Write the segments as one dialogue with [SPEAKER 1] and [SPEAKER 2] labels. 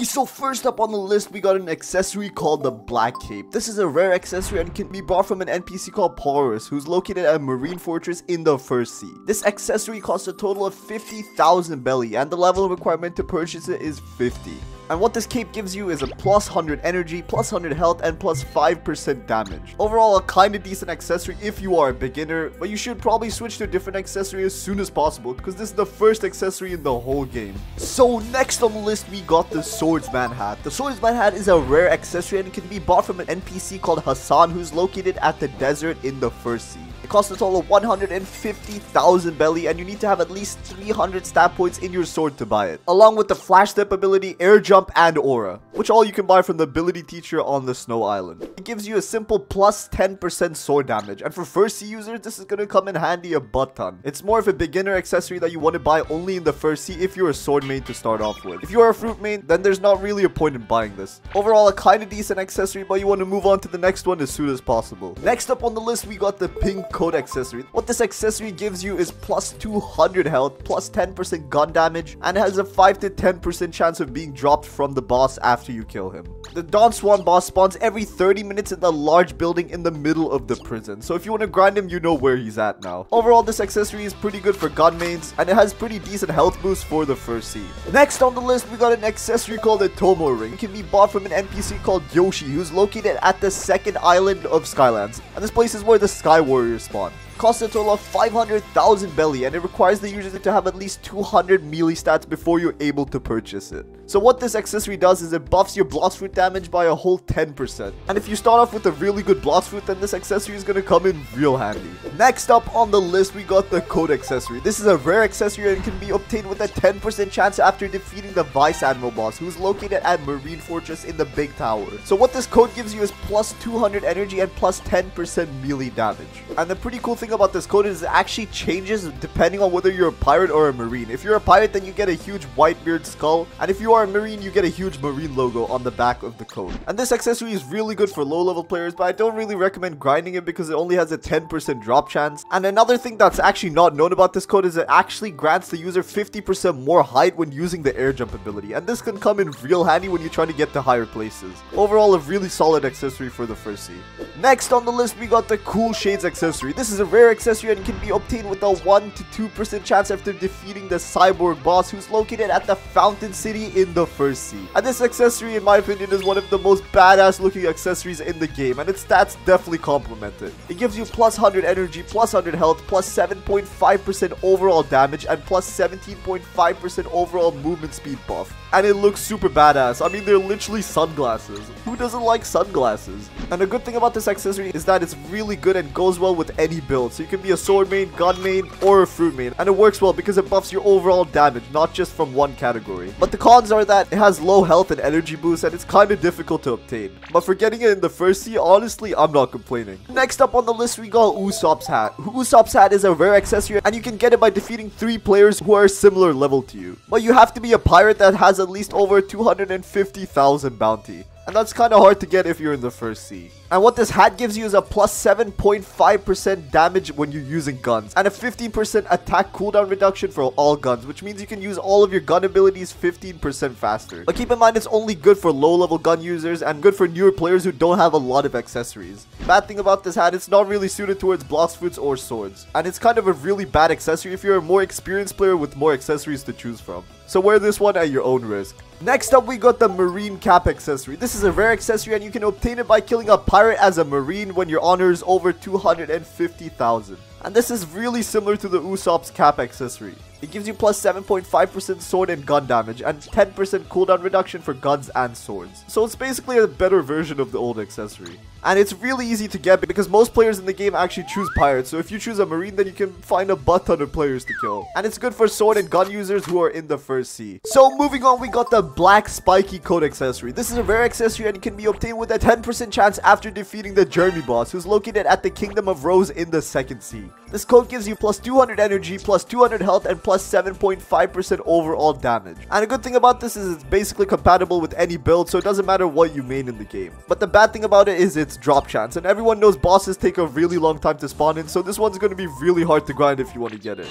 [SPEAKER 1] Okay, so first up on the list, we got an accessory called the Black Cape. This is a rare accessory and can be bought from an NPC called Porus, who's located at a marine fortress in the First Sea. This accessory costs a total of 50,000 belly, and the level requirement to purchase it is 50. And what this cape gives you is a plus 100 energy, plus 100 health, and plus 5% damage. Overall, a kinda decent accessory if you are a beginner, but you should probably switch to a different accessory as soon as possible because this is the first accessory in the whole game. So next on the list, we got the Swordsman hat. The Swordsman hat is a rare accessory and can be bought from an NPC called Hassan who's located at the desert in the First Sea costs a total of 150,000 belly and you need to have at least 300 stat points in your sword to buy it. Along with the flash step ability, air jump, and aura, which all you can buy from the ability teacher on the snow island. It gives you a simple plus 10% sword damage and for first sea users this is going to come in handy a butt ton. It's more of a beginner accessory that you want to buy only in the first sea if you're a sword main to start off with. If you are a fruit main then there's not really a point in buying this. Overall a kinda decent accessory but you want to move on to the next one as soon as possible. Next up on the list we got the pink coat accessory. What this accessory gives you is plus 200 health, plus 10% gun damage, and has a 5 to 10% chance of being dropped from the boss after you kill him. The Don Swan boss spawns every 30 minutes in the large building in the middle of the prison, so if you want to grind him, you know where he's at now. Overall, this accessory is pretty good for gun mains, and it has pretty decent health boost for the first sea. Next on the list, we got an accessory called the Tomoe Ring. It can be bought from an NPC called Yoshi, who's located at the second island of Skylands, and this place is where the Sky Warriors spawn costs a total of 500,000 belly and it requires the user to have at least 200 melee stats before you're able to purchase it. So what this accessory does is it buffs your Bloxfruit damage by a whole 10%. And if you start off with a really good Bloxfruit, then this accessory is gonna come in real handy. Next up on the list, we got the Coat accessory. This is a rare accessory and can be obtained with a 10% chance after defeating the Vice Admiral boss, who's located at Marine Fortress in the Big Tower. So what this coat gives you is plus 200 energy and plus 10% melee damage. And the pretty cool thing about this coat is it actually changes depending on whether you're a pirate or a marine. If you're a pirate, then you get a huge white beard skull, and if you are a Marine, you get a huge Marine logo on the back of the coat. And this accessory is really good for low level players, but I don't really recommend grinding it because it only has a 10% drop chance. And another thing that's actually not known about this coat is it actually grants the user 50% more height when using the air jump ability. And this can come in real handy when you're trying to get to higher places. Overall, a really solid accessory for the first sea. Next on the list, we got the Cool Shades accessory. This is a rare accessory and can be obtained with a 1 to 2% chance after defeating the cyborg boss who's located at the Fountain City in the first sea. And this accessory, in my opinion, is one of the most badass looking accessories in the game, and its stats definitely complement it. It gives you plus 100 energy, plus 100 health, plus 7.5% overall damage, and plus 17.5% overall movement speed buff and it looks super badass. I mean, they're literally sunglasses. Who doesn't like sunglasses? And the good thing about this accessory is that it's really good and goes well with any build. So you can be a sword main, gun main, or a fruit main. And it works well because it buffs your overall damage, not just from one category. But the cons are that it has low health and energy boost and it's kind of difficult to obtain. But for getting it in the first sea, honestly, I'm not complaining. Next up on the list, we got Usopp's hat. Usopp's hat is a rare accessory and you can get it by defeating three players who are similar level to you. But you have to be a pirate that has at least over 250,000 bounty. And that's kind of hard to get if you're in the first sea. And what this hat gives you is a plus 7.5% damage when you're using guns. And a 15% attack cooldown reduction for all guns. Which means you can use all of your gun abilities 15% faster. But keep in mind it's only good for low level gun users. And good for newer players who don't have a lot of accessories. Bad thing about this hat, it's not really suited towards Bloxfruits or swords. And it's kind of a really bad accessory if you're a more experienced player with more accessories to choose from. So wear this one at your own risk. Next up, we got the Marine Cap accessory. This is a rare accessory and you can obtain it by killing a pirate as a Marine when your honor is over 250,000. And this is really similar to the Usopp's Cap accessory. It gives you plus 7.5% sword and gun damage and 10% cooldown reduction for guns and swords. So it's basically a better version of the old accessory. And it's really easy to get because most players in the game actually choose pirates. So if you choose a marine, then you can find a butt ton of players to kill. And it's good for sword and gun users who are in the first sea. So moving on, we got the black spiky coat accessory. This is a rare accessory and can be obtained with a 10% chance after defeating the Jeremy boss, who's located at the Kingdom of Rose in the second sea. This coat gives you plus 200 energy, plus 200 health, and plus 7.5% overall damage. And a good thing about this is it's basically compatible with any build, so it doesn't matter what you main in the game. But the bad thing about it is its drop chance, and everyone knows bosses take a really long time to spawn in, so this one's going to be really hard to grind if you want to get it.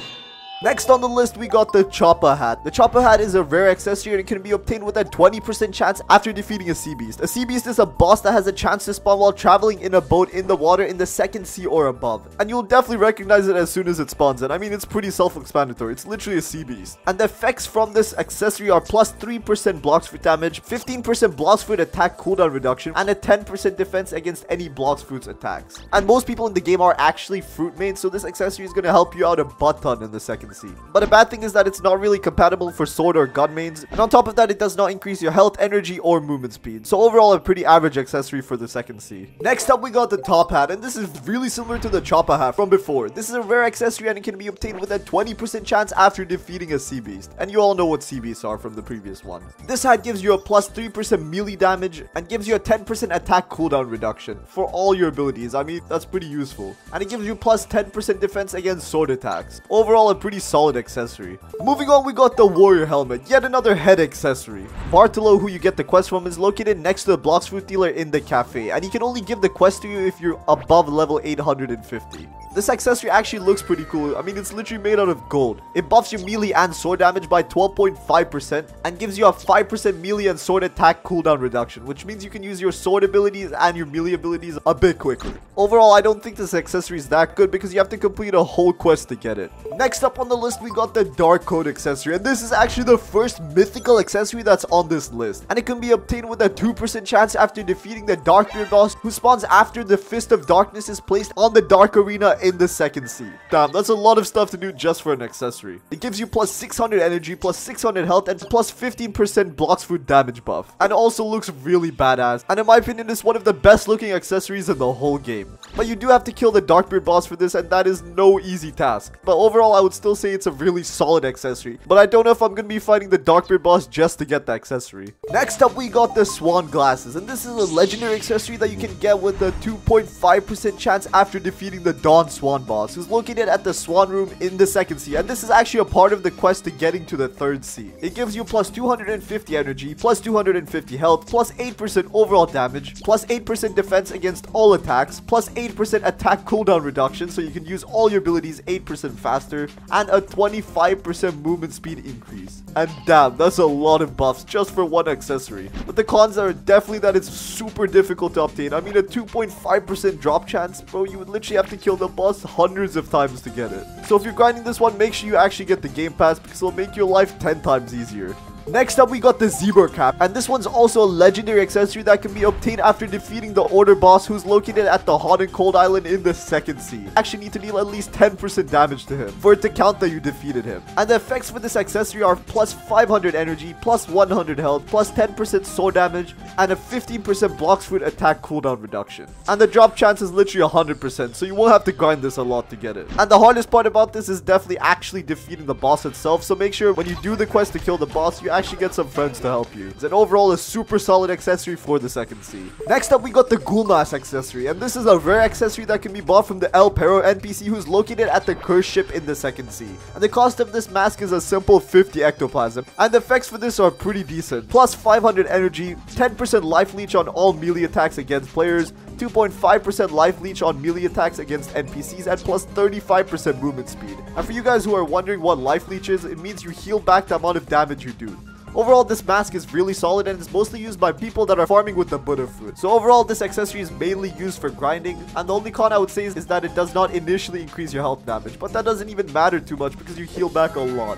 [SPEAKER 1] Next on the list, we got the Chopper Hat. The Chopper Hat is a rare accessory and it can be obtained with a 20% chance after defeating a Sea Beast. A Sea Beast is a boss that has a chance to spawn while traveling in a boat in the water in the second sea or above. And you'll definitely recognize it as soon as it spawns and I mean, it's pretty self-explanatory. It's literally a Sea Beast. And the effects from this accessory are plus 3% blocks for damage, 15% blocks for attack cooldown reduction, and a 10% defense against any Blox Fruits attacks. And most people in the game are actually fruit mains, so this accessory is going to help you out a butt ton in the second But a bad thing is that it's not really compatible for sword or gun mains. And on top of that, it does not increase your health, energy, or movement speed. So overall, a pretty average accessory for the second sea. Next up, we got the top hat. And this is really similar to the chopper hat from before. This is a rare accessory and it can be obtained with a 20% chance after defeating a sea beast. And you all know what sea beasts are from the previous one. This hat gives you a plus 3% melee damage and gives you a 10% attack cooldown reduction for all your abilities. I mean, that's pretty useful. And it gives you plus 10% defense against sword attacks. Overall, a pretty solid accessory. Moving on, we got the warrior helmet, yet another head accessory. Bartolo, who you get the quest from, is located next to the Blox Fruit dealer in the cafe, and he can only give the quest to you if you're above level 850. This accessory actually looks pretty cool. I mean, it's literally made out of gold. It buffs your melee and sword damage by 12.5% and gives you a 5% melee and sword attack cooldown reduction, which means you can use your sword abilities and your melee abilities a bit quicker. Overall, I don't think this accessory is that good because you have to complete a whole quest to get it. Next up on the list, we got the Dark Coat accessory, and this is actually the first mythical accessory that's on this list. And it can be obtained with a 2% chance after defeating the Darkbeard boss, who spawns after the Fist of Darkness is placed on the Dark Arena in the second sea. Damn, that's a lot of stuff to do just for an accessory. It gives you plus 600 energy, plus 600 health, and plus 15% Blox Fruit damage buff. And also looks really badass. And in my opinion, it's one of the best looking accessories in the whole game. But you do have to kill the Darkbeard boss for this, and that is no easy task. But overall, I would still say it's a really solid accessory. But I don't know if I'm to be fighting the Darkbeard boss just to get the accessory. Next up, we got the Swan Glasses. And this is a legendary accessory that you can get with a 2.5% chance after defeating the Don Swan boss, who's located at the Swan Room in the second sea. And this is actually a part of the quest to getting to the third sea. It gives you plus 250 energy, plus 250 health, plus 8% overall damage, plus 8% defense against all attacks, plus 8% attack cooldown reduction, so you can use all your abilities 8% faster, and a 25% movement speed increase. And damn, that's a lot of buffs just for one accessory. But the cons are definitely that it's super difficult to obtain. I mean, a 2.5% drop chance, bro, you would literally have to kill the boss hundreds of times to get it. So if you're grinding this one, make sure you actually get the game pass because it'll make your life 10 times easier. Next up, we got the Zebra Cap, and this one's also a legendary accessory that can be obtained after defeating the Order boss who's located at the Hot and Cold Island in the second sea. Actually need to deal at least 10% damage to him for it to count that you defeated him. And the effects for this accessory are plus 500 energy, plus 100 health, plus 10% sword damage, and a 15% Blox Fruit attack cooldown reduction. And the drop chance is literally 100%, so you won't have to grind this a lot to get it. And the hardest part about this is definitely actually defeating the boss itself, so make sure when you do the quest to kill the boss, you actually get some friends to help you. And overall, a super solid accessory for the second sea. Next up, we got the Ghoul Mask accessory, and this is a rare accessory that can be bought from the El Perro NPC who's located at the Curse ship in the second sea. And the cost of this mask is a simple 50 ectoplasm, and the effects for this are pretty decent. Plus 500 energy, 10% life leech on all melee attacks against players, 2.5% life leech on melee attacks against NPCs, and plus 35% movement speed. And for you guys who are wondering what life leech is, it means you heal back the amount of damage you do. Overall, this mask is really solid and is mostly used by people that are farming with the Buddha fruit. So overall, this accessory is mainly used for grinding. And the only con I would say is, is that it does not initially increase your health damage. But that doesn't even matter too much because you heal back a lot.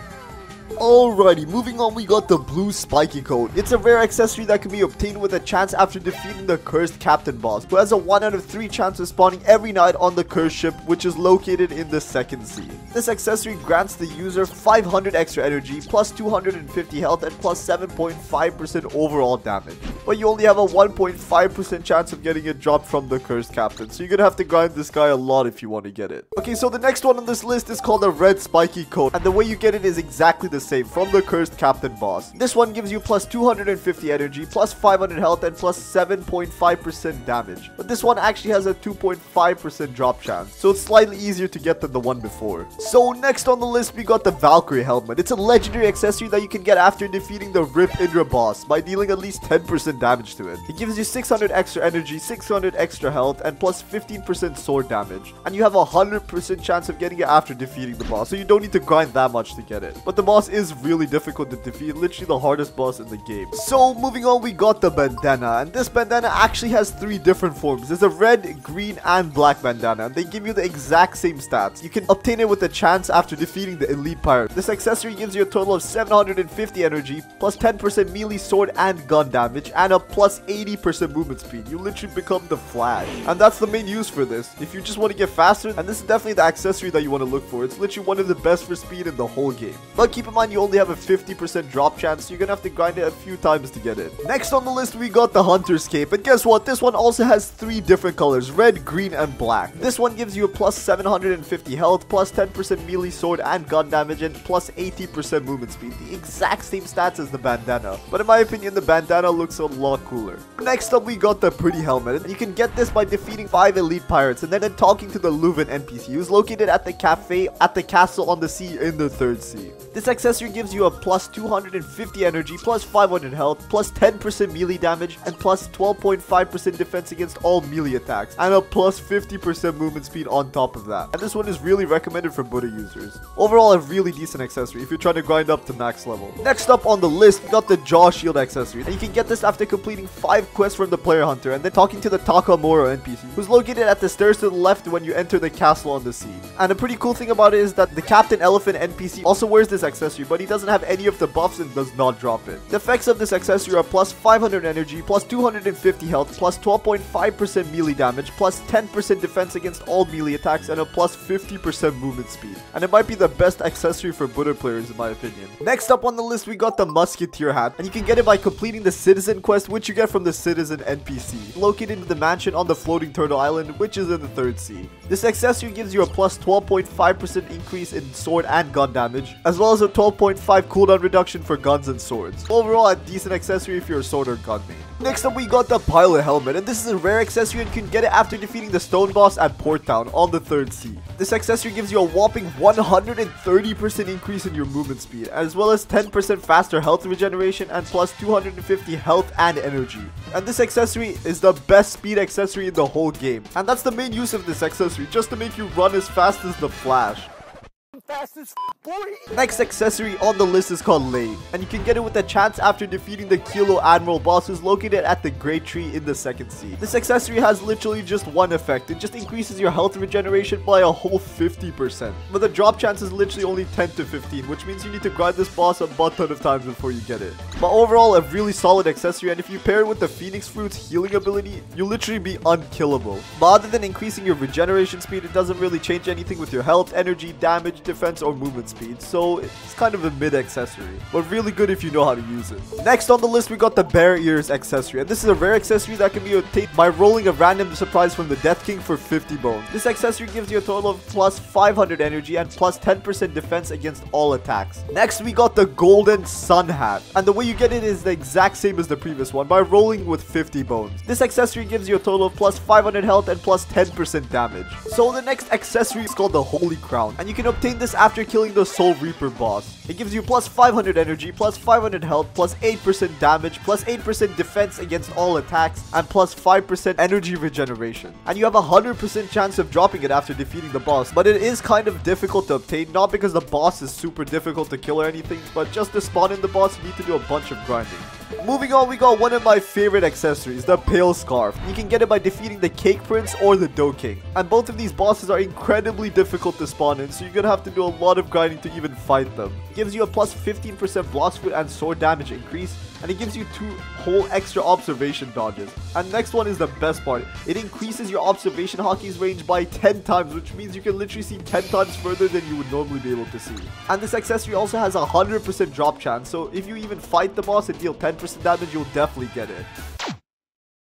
[SPEAKER 1] Alrighty, moving on, we got the blue spiky coat. It's a rare accessory that can be obtained with a chance after defeating the cursed captain boss, who has a 1 out of 3 chance of spawning every night on the cursed ship, which is located in the second sea. This accessory grants the user 500 extra energy, plus 250 health, and plus 7.5% overall damage. But you only have a 1.5% chance of getting it dropped from the cursed captain, so you're gonna have to grind this guy a lot if you want to get it. Okay, so the next one on this list is called the red spiky coat, and the way you get it is exactly the same from the cursed captain boss. This one gives you plus 250 energy, plus 500 health, and plus 7.5% damage. But this one actually has a 2.5% drop chance, so it's slightly easier to get than the one before. So next on the list, we got the Valkyrie helmet. It's a legendary accessory that you can get after defeating the Rip Indra boss by dealing at least 10% 15% damage to it. It gives you 600 extra energy, 600 extra health, and plus 15% sword damage. And you have a 100% chance of getting it after defeating the boss, so you don't need to grind that much to get it. But the boss is really difficult to defeat, literally the hardest boss in the game. So moving on, we got the bandana, and this bandana actually has three different forms. There's a red, green, and black bandana, and they give you the exact same stats. You can obtain it with a chance after defeating the elite pirate. This accessory gives you a total of 750 energy, plus 10% melee sword and gun damage, and a plus 80% movement speed. You literally become the Flash. And that's the main use for this. If you just want to get faster, and this is definitely the accessory that you want to look for. It's literally one of the best for speed in the whole game. But keep in mind, you only have a 50% drop chance, so you're gonna have to grind it a few times to get it. Next on the list, we got the Hunter's Cape. And guess what? This one also has three different colors, red, green, and black. This one gives you a plus 750 health, plus 10% melee sword and gun damage, and plus 80% movement speed. The exact same stats as the bandana. But in my opinion, the bandana looks a lot cooler. Next up, we got the pretty helmet. And you can get this by defeating 5 elite pirates and then in talking to the Leuven NPC who's located at the cafe at the castle on the sea in the third sea. This accessory gives you a plus 250 energy, plus 500 health, plus 10% melee damage, and plus 12.5% defense against all melee attacks, and a plus 50% movement speed on top of that. And this one is really recommended for Buddha users. Overall, a really decent accessory if you're trying to grind up to max level. Next up on the list, we got the Jaw Shield accessory. And you can get this after completing 5 quests from the Player Hunter, and then talking to the Takamoro NPC, who's located at the stairs to the left when you enter the castle on the sea. And a pretty cool thing about it is that the Captain Elephant NPC also wears this accessory, but he doesn't have any of the buffs and does not drop it. The effects of this accessory are plus 500 energy, plus 250 health, plus 12.5% melee damage, plus 10% defense against all melee attacks, and a plus 50% movement speed. And it might be the best accessory for Buddha players in my opinion. Next up on the list, we got the Musketeer hat, and you can get it by completing the Citizen quest, which you get from the Citizen NPC, located in the mansion on the floating turtle island, which is in the third sea. This accessory gives you a plus 12.5% increase in sword and gun damage, as well as a 12.5 cooldown reduction for guns and swords. Overall, a decent accessory if you're a sword or gun main. Next up, we got the Pilot Helmet, and this is a rare accessory and can get it after defeating the stone boss at Port Town on the third sea. This accessory gives you a whopping 130% increase in your movement speed, as well as 10% faster health regeneration and plus 250 health and energy. And this accessory is the best speed accessory in the whole game. And that's the main use of this accessory, just to make you run as fast as the Flash boy. Next accessory on the list is called Lane, and you can get it with a chance after defeating the Kilo Admiral boss who's located at the Great Tree in the second sea. This accessory has literally just one effect, it just increases your health regeneration by a whole 50%. But the drop chance is literally only 10 to 15, which means you need to grind this boss a butt ton of times before you get it. But overall, a really solid accessory, and if you pair it with the Phoenix Fruit's healing ability, you'll literally be unkillable. But other than increasing your regeneration speed, it doesn't really change anything with your health, energy, damage, defense, defense or movement speed, so it's kind of a mid accessory, but really good if you know how to use it. Next on the list, we got the Bear Ears accessory, and this is a rare accessory that can be obtained by rolling a random surprise from the Death King for 50 bones. This accessory gives you a total of plus 500 energy and plus 10% defense against all attacks. Next, we got the Golden Sun Hat, and the way you get it is the exact same as the previous one, by rolling with 50 bones. This accessory gives you a total of plus 500 health and plus 10% damage. So the next accessory is called the Holy Crown, and you can obtain this after killing the Soul Reaper boss. It gives you plus 500 energy, plus 500 health, plus 8% damage, plus 8% defense against all attacks, and plus 5% energy regeneration. And you have a 100% chance of dropping it after defeating the boss, but it is kind of difficult to obtain, not because the boss is super difficult to kill or anything, but just to spawn in the boss, you need to do a bunch of grinding. Moving on, we got one of my favorite accessories, the Pale Scarf. You can get it by defeating the Cake Prince or the Dough King. And both of these bosses are incredibly difficult to spawn in, so you're gonna have to do a lot of grinding to even fight them. It gives you a plus 15% blast foot and sword damage increase, and it gives you two whole extra observation dodges. And next one is the best part. It increases your observation Haki's range by 10 times, which means you can literally see 10 times further than you would normally be able to see. And this accessory also has a 100% drop chance, so if you even fight the boss and deal 10% damage, you'll definitely get it.